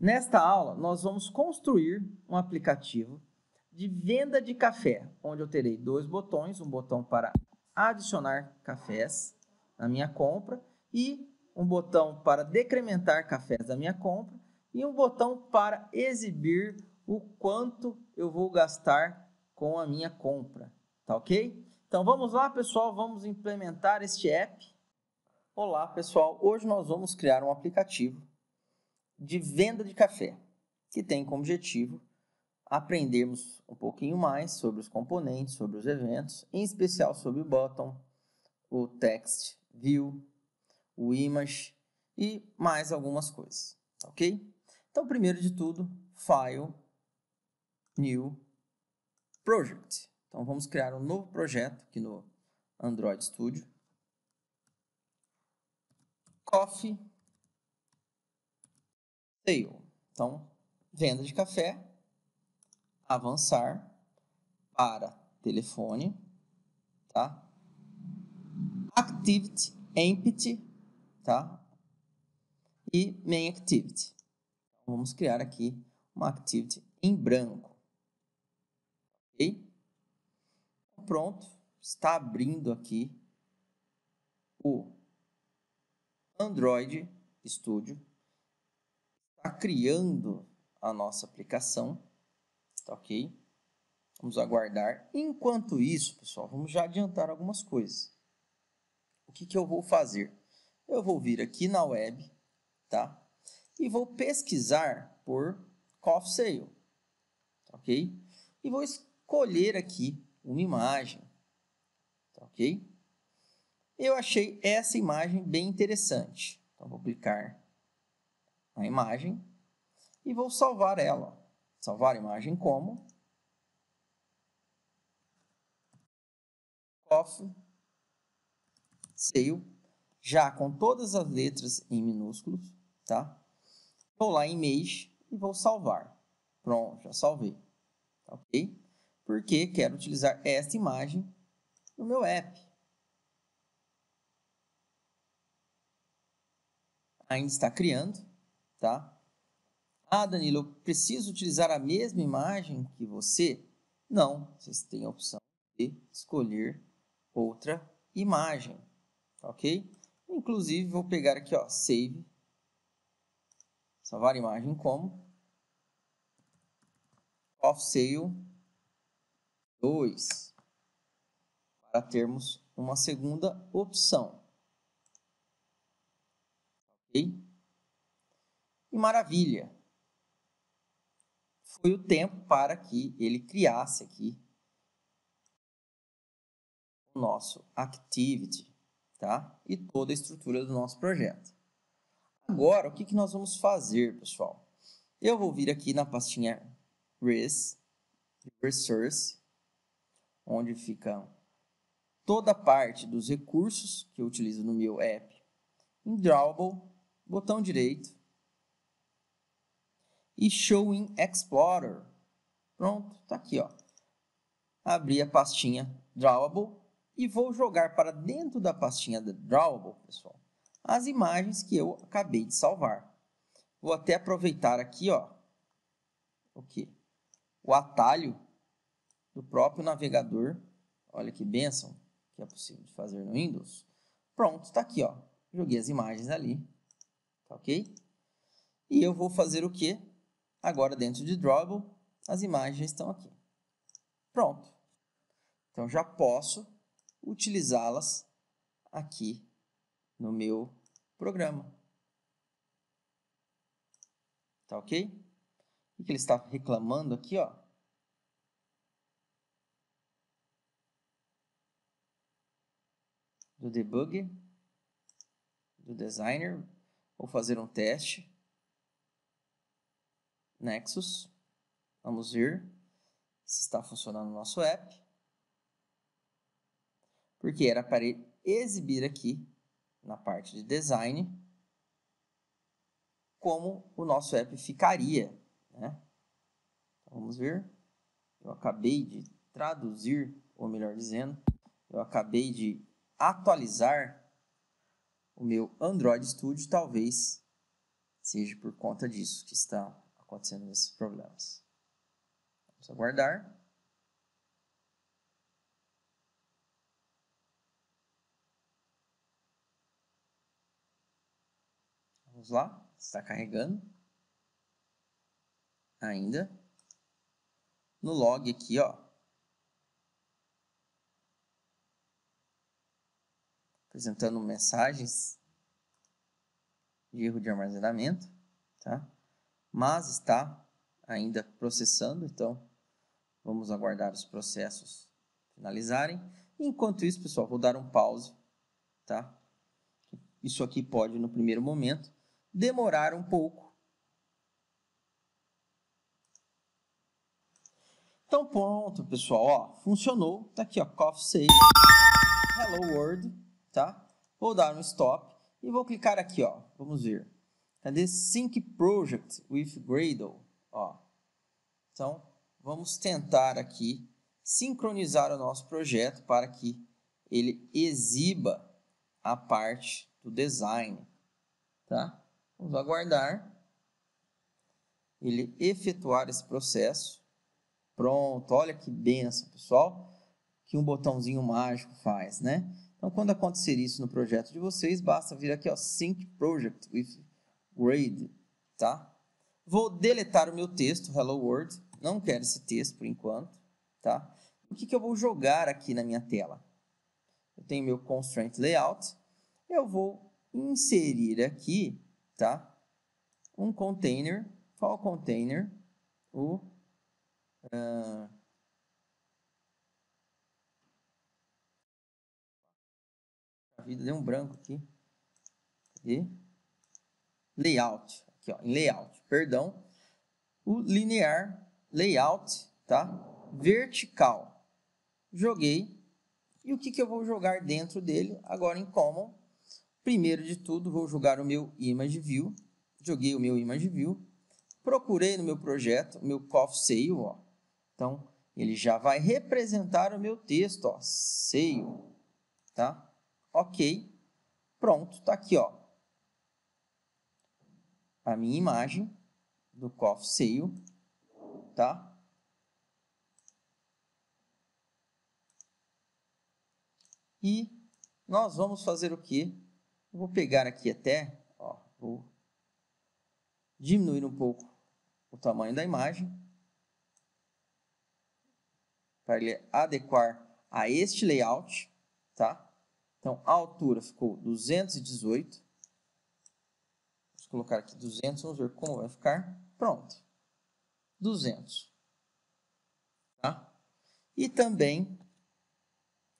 Nesta aula, nós vamos construir um aplicativo de venda de café, onde eu terei dois botões, um botão para adicionar cafés na minha compra e um botão para decrementar cafés da minha compra e um botão para exibir o quanto eu vou gastar com a minha compra, tá ok? Então vamos lá, pessoal, vamos implementar este app. Olá, pessoal, hoje nós vamos criar um aplicativo de venda de café, que tem como objetivo aprendermos um pouquinho mais sobre os componentes, sobre os eventos, em especial sobre o button, o text view, o image e mais algumas coisas, ok? Então, primeiro de tudo, file, new, project. Então, vamos criar um novo projeto aqui no Android Studio. Coffee sale. Então, venda de café, avançar para telefone, tá? Activity empty, tá? E main activity. Então, vamos criar aqui uma activity em branco. Ok? Pronto, está abrindo aqui o Android Studio está criando a nossa aplicação, tá ok? Vamos aguardar. Enquanto isso, pessoal, vamos já adiantar algumas coisas. O que, que eu vou fazer? Eu vou vir aqui na web, tá? E vou pesquisar por coffee sale, tá ok? E vou escolher aqui uma imagem, tá ok? Eu achei essa imagem bem interessante. Então, vou clicar a imagem e vou salvar ela. Salvar a imagem como coffee sale, já com todas as letras em minúsculos, tá? Vou lá em Image e vou salvar. Pronto, já salvei. Tá ok? Porque quero utilizar esta imagem no meu app. Ainda está criando tá? Ah, Danilo, eu preciso utilizar a mesma imagem que você? Não, vocês têm a opção de escolher outra imagem, ok? Inclusive, vou pegar aqui, ó, save, salvar imagem como off sale 2, para termos uma segunda opção, ok? E maravilha! Foi o tempo para que ele criasse aqui o nosso Activity, tá? E toda a estrutura do nosso projeto. Agora, o que, que nós vamos fazer, pessoal? Eu vou vir aqui na pastinha Res, Resource, onde fica toda a parte dos recursos que eu utilizo no meu app. Em Drawable, botão direito, e Show in Explorer. Pronto, está aqui. Ó. Abri a pastinha Drawable e vou jogar para dentro da pastinha Drawable, pessoal, as imagens que eu acabei de salvar. Vou até aproveitar aqui, ó, o que? O atalho do próprio navegador. Olha que benção que é possível de fazer no Windows. Pronto, está aqui, ó. Joguei as imagens ali, tá ok? E eu vou fazer o que? Agora, dentro de Drawable, as imagens estão aqui. Pronto. Então, já posso utilizá-las aqui no meu programa. Tá ok? O que ele está reclamando aqui, ó? Do debug, do designer. Vou fazer um teste. Nexus. Vamos ver se está funcionando o nosso app. Porque era para exibir aqui na parte de design como o nosso app ficaria. Né? Então, vamos ver. Eu acabei de traduzir, ou melhor dizendo, eu acabei de atualizar o meu Android Studio, talvez seja por conta disso que está acontecendo esses problemas. Vamos aguardar. Vamos lá, está carregando. Ainda. No log aqui, ó. Apresentando mensagens de erro de armazenamento, tá? Mas está ainda processando, então vamos aguardar os processos finalizarem. Enquanto isso, pessoal, vou dar um pause, tá? Isso aqui pode, no primeiro momento, demorar um pouco. Então, pronto, pessoal, ó, funcionou. Tá aqui, ó, coffee save, hello world, tá? Vou dar um stop e vou clicar aqui, ó. Vamos ver. Cadê Sync Project with Gradle? Ó. Então, vamos tentar aqui sincronizar o nosso projeto para que ele exiba a parte do design, tá? Vamos aguardar ele efetuar esse processo. Pronto, olha que benção, pessoal, que um botãozinho mágico faz, né? Então, quando acontecer isso no projeto de vocês, basta vir aqui, ó, Sync Project with Grade, tá? Vou deletar o meu texto, Hello World, não quero esse texto por enquanto, tá? O que, que eu vou jogar aqui na minha tela? Eu tenho meu Constraint Layout, eu vou inserir aqui, tá? Um container, qual container? O... Uh, a vida deu um branco aqui. Cadê? Layout. Aqui, ó, em layout, perdão. O linear layout, tá? Vertical. Joguei. E o que, que eu vou jogar dentro dele? Agora em Common. Primeiro de tudo, vou jogar o meu Image View. Joguei o meu Image View. Procurei no meu projeto o meu Coffee Sale, ó. Então, ele já vai representar o meu texto, ó. Sale, tá? Ok. Pronto, tá aqui, ó. A minha imagem do Coffee Sale, tá? E nós vamos fazer o quê? vou pegar aqui até, ó, vou diminuir um pouco o tamanho da imagem para ele adequar a este layout, tá? Então, a altura ficou 218. Colocar aqui 200, vamos ver como vai ficar. Pronto. 200. Tá? E também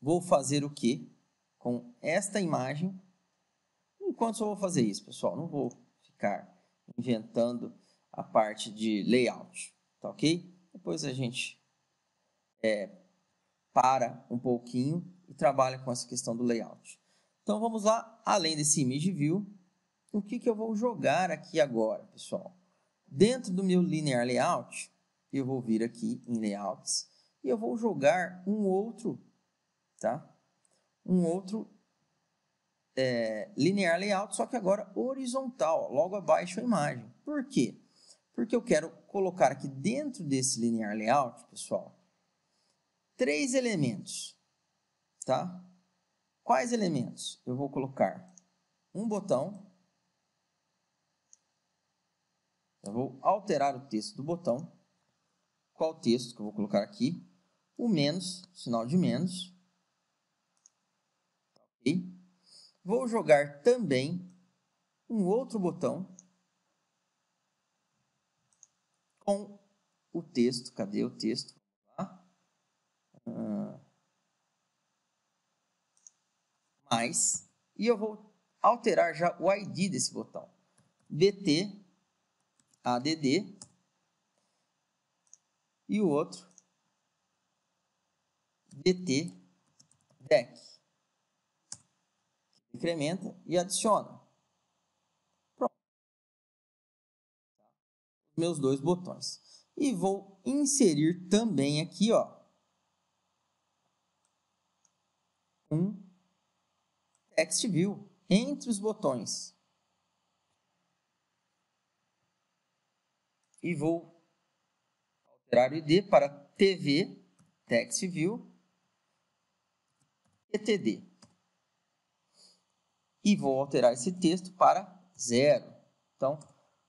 vou fazer o que? Com esta imagem. Enquanto eu vou fazer isso, pessoal, não vou ficar inventando a parte de layout, tá ok? Depois a gente é, para um pouquinho e trabalha com essa questão do layout. Então vamos lá, além desse image view, o que, que eu vou jogar aqui agora, pessoal? Dentro do meu linear layout, eu vou vir aqui em layouts e eu vou jogar um outro, tá? Um outro é, linear layout, só que agora horizontal, logo abaixo a imagem. Por quê? Porque eu quero colocar aqui dentro desse linear layout, pessoal, três elementos tá? Quais elementos? Eu vou colocar um botão. Eu vou alterar o texto do botão. Qual texto que eu vou colocar aqui? O menos, sinal de menos. Ok. Vou jogar também um outro botão com o texto. Cadê o texto? Ah, mais, e eu vou alterar já o ID desse botão. BT ADD e o outro BT DEC. Incrementa e adiciona. Pronto. Meus dois botões. E vou inserir também aqui, ó, um Text View entre os botões. E vou alterar o ID para TV Text View ETD. E vou alterar esse texto para zero. Então,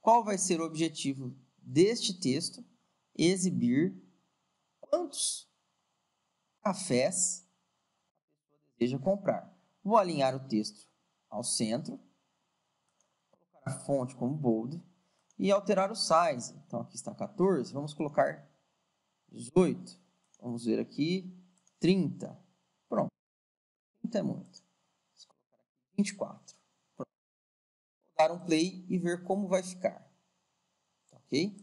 qual vai ser o objetivo deste texto? Exibir quantos cafés a pessoa deseja comprar. Vou alinhar o texto ao centro, colocar a fonte como bold e alterar o size. Então aqui está 14, vamos colocar 18. Vamos ver aqui 30. Pronto. 30 é muito. Vamos colocar aqui 24. Pronto. Vou dar um play e ver como vai ficar. Tá ok?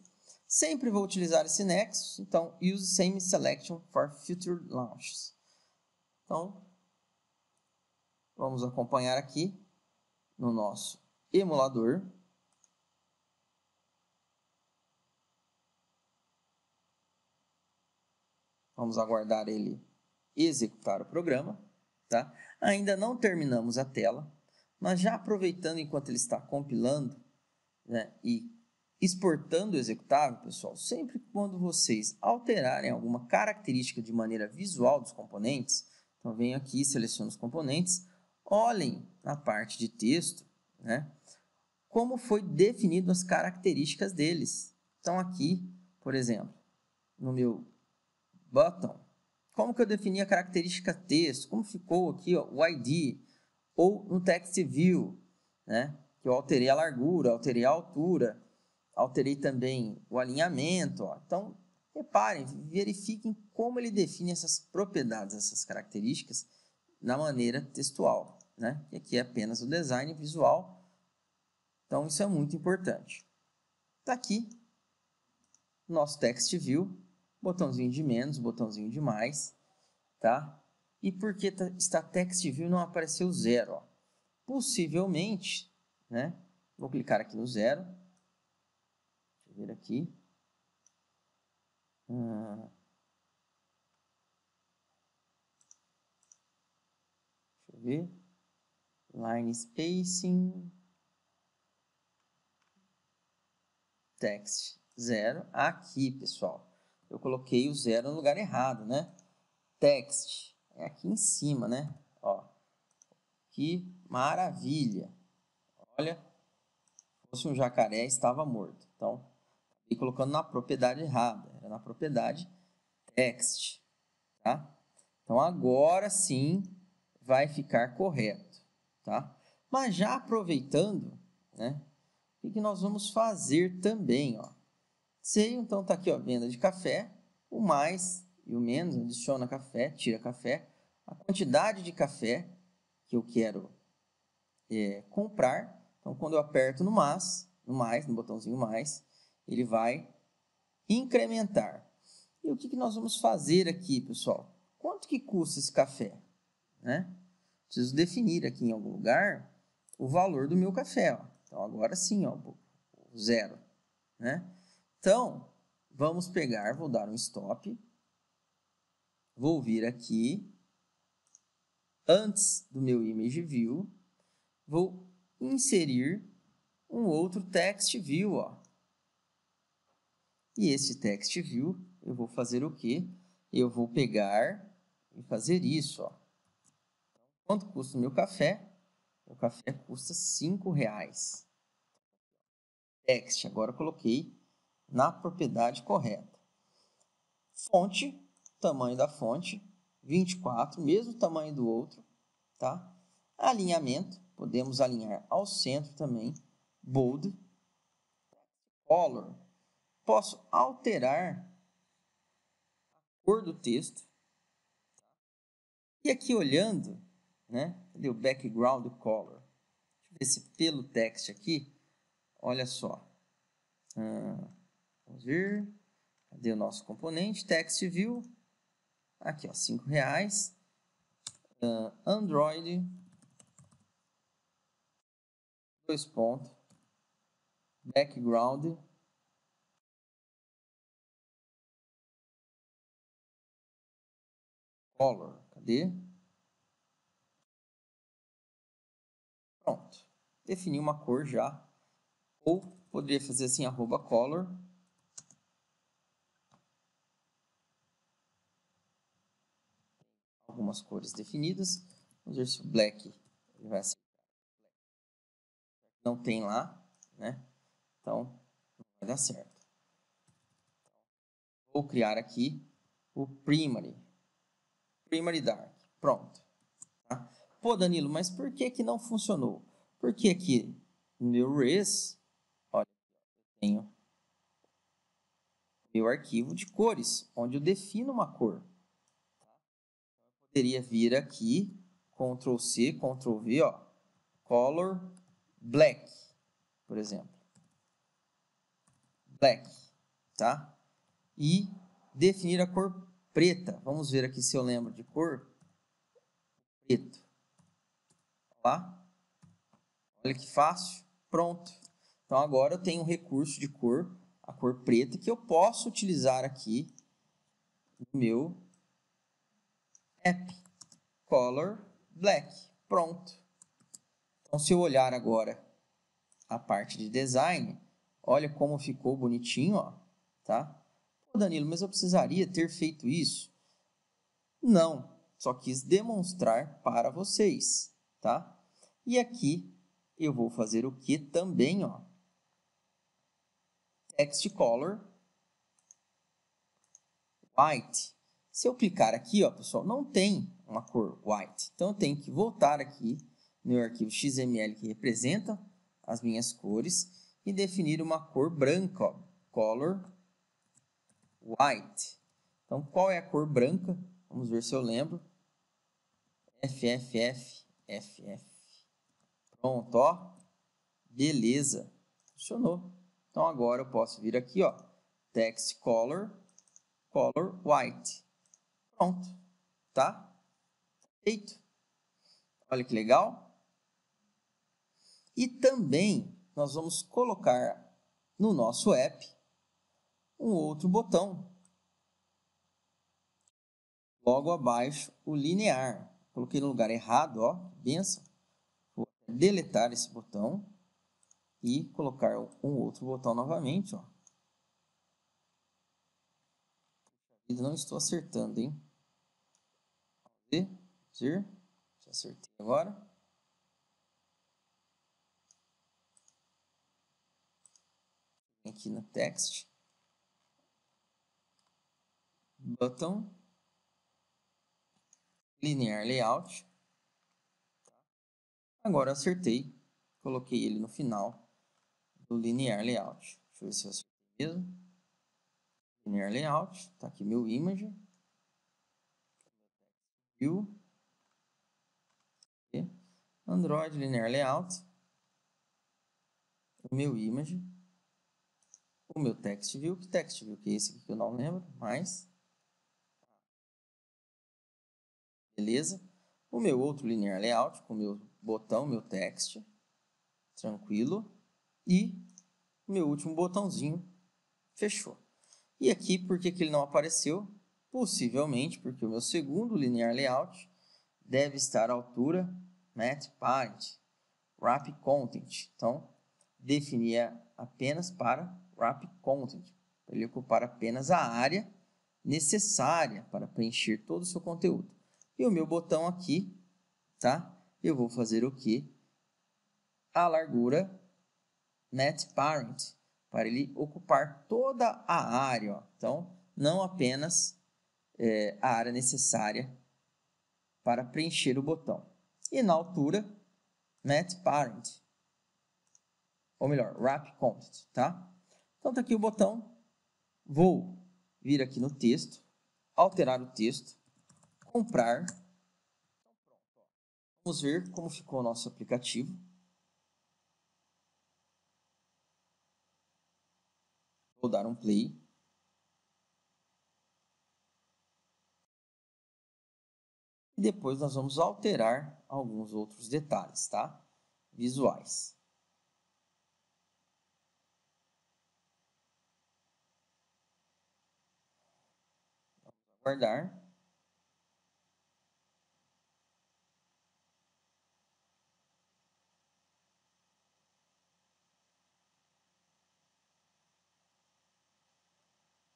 Sempre vou utilizar esse nexus, então use same selection for future launches. Então, vamos acompanhar aqui no nosso emulador. Vamos aguardar ele executar o programa. Tá? Ainda não terminamos a tela, mas já aproveitando enquanto ele está compilando né, e exportando o executável, pessoal, sempre quando vocês alterarem alguma característica de maneira visual dos componentes, então venho aqui, seleciono os componentes, olhem na parte de texto, né, como foi definido as características deles. Então aqui, por exemplo, no meu button, como que eu defini a característica texto, como ficou aqui ó, o ID, ou no text view, né, que eu alterei a largura, alterei a altura, alterei também o alinhamento. Ó. Então, reparem, verifiquem como ele define essas propriedades, essas características, na maneira textual. Né? E aqui é apenas o design visual. Então, isso é muito importante. Está aqui nosso text view, botãozinho de menos, botãozinho de mais, tá? E por que tá, está text view não apareceu zero? Ó? Possivelmente, né? Vou clicar aqui no zero ver aqui. Ah, deixa eu ver. Line spacing. Text zero. Aqui, pessoal. Eu coloquei o zero no lugar errado, né? Text. É aqui em cima, né? Ó. Que maravilha. Olha. Se fosse um jacaré, estava morto. Então, e colocando na propriedade errada, era na propriedade text, tá? Então agora sim vai ficar correto, tá? Mas já aproveitando, né? O que nós vamos fazer também, ó? Sei, então tá aqui, ó, venda de café, o mais e o menos, adiciona café, tira café, a quantidade de café que eu quero é, comprar. Então, quando eu aperto no mais, no mais, no botãozinho mais, ele vai incrementar. E o que, que nós vamos fazer aqui, pessoal? Quanto que custa esse café? Né? Preciso definir aqui em algum lugar o valor do meu café. Ó. Então, agora sim, ó, zero. Né? Então, vamos pegar, vou dar um stop. Vou vir aqui. Antes do meu image view, vou inserir um outro text view. Ó. E esse text view, eu vou fazer o quê? Eu vou pegar e fazer isso. Ó. Quanto custa o meu café? O café custa R$ reais. Text, agora coloquei na propriedade correta. Fonte, tamanho da fonte, 24, mesmo tamanho do outro, tá? Alinhamento, podemos alinhar ao centro também, bold, color, posso alterar a cor do texto. E aqui olhando, né? Cadê o background color? Deixa eu ver se pelo text aqui, olha só. Ah, vamos ver. Cadê o nosso componente? Text view. Aqui, ó, cinco reais. Uh, Android. Dois pontos. Background. color. Cadê? Pronto. Defini uma cor já. Ou poderia fazer assim, arroba color. Algumas cores definidas. O black ele vai aceitar. Não tem lá, né? Então, não vai dar certo. Vou criar aqui o primary. Primary dark. Pronto. Tá? Pô, Danilo, mas por que que não funcionou? Porque aqui no meu res, olha, eu tenho meu arquivo de cores, onde eu defino uma cor. Poderia vir aqui, Ctrl C, Ctrl V, ó, color black, por exemplo. Black, tá? E definir a cor preta. Vamos ver aqui se eu lembro de cor. Preto. Lá. Olha que fácil. Pronto. Então agora eu tenho um recurso de cor a cor preta, que eu posso utilizar aqui no meu app. Color Black. Pronto. Então, se eu olhar agora a parte de design, olha como ficou bonitinho, ó, tá? Pô, Danilo, mas eu precisaria ter feito isso? Não, só quis demonstrar para vocês, tá? E aqui eu vou fazer o que também, ó, text color white. Se eu clicar aqui, ó, pessoal, não tem uma cor white. Então, eu tenho que voltar aqui no arquivo XML que representa as minhas cores e definir uma cor branca, ó, color white. Então, qual é a cor branca? Vamos ver se eu lembro. FFF, Pronto, ó. Beleza. Funcionou. Então agora eu posso vir aqui, ó, text color, color white. Pronto, tá? Feito. Olha que legal. E também nós vamos colocar no nosso app um outro botão. Logo abaixo, o linear. Coloquei no lugar errado, ó, benção. Vou deletar esse botão e colocar um outro botão novamente, ó. Não estou acertando, hein? Já acertei agora. Aqui no text. Button. Linear layout. Agora acertei. Coloquei ele no final do linear layout. Deixa eu ver se eu acertei mesmo. Linear layout, tá aqui meu image. View. Android linear layout. O meu image. O meu text view. Que text view que é esse aqui que eu não lembro, mas beleza. O meu outro linear layout com o meu botão, meu text, tranquilo. E meu último botãozinho fechou. E aqui, por que, que ele não apareceu? Possivelmente porque o meu segundo linear layout deve estar à altura Math Parent, Wrap Content. Então, definia apenas para Wrap Content, para ele ocupar apenas a área necessária para preencher todo o seu conteúdo. E o meu botão aqui, tá? Eu vou fazer o que? A largura net parent, para ele ocupar toda a área. Ó. Então, não apenas é, a área necessária para preencher o botão. E na altura, net parent, ou melhor, wrap content, tá? Então, tá aqui o botão. Vou vir aqui no texto, alterar o texto, comprar. Vamos ver como ficou o nosso aplicativo. Vou dar um play. E depois nós vamos alterar alguns outros detalhes, tá? Visuais. Vamos aguardar.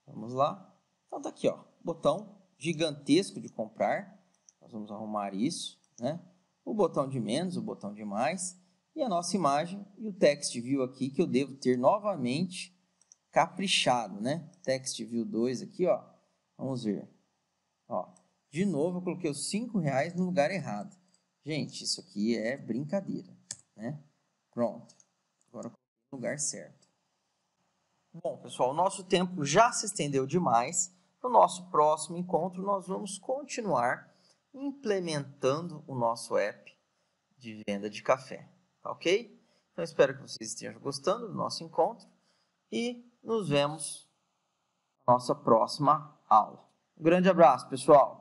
Vamos lá. Então tá aqui, ó, botão gigantesco de comprar. Nós vamos arrumar isso, né? O botão de menos, o botão de mais e a nossa imagem e o text view aqui que eu devo ter novamente caprichado, né? Text view 2 aqui, ó. Vamos ver. Ó, de novo eu coloquei os 5 reais no lugar errado. Gente, isso aqui é brincadeira, né? Pronto. Agora eu coloquei no lugar certo. Bom, pessoal, o nosso tempo já se estendeu demais. No nosso próximo encontro, nós vamos continuar implementando o nosso app de venda de café, tá ok? Então, espero que vocês estejam gostando do nosso encontro e nos vemos na nossa próxima aula. Um grande abraço, pessoal!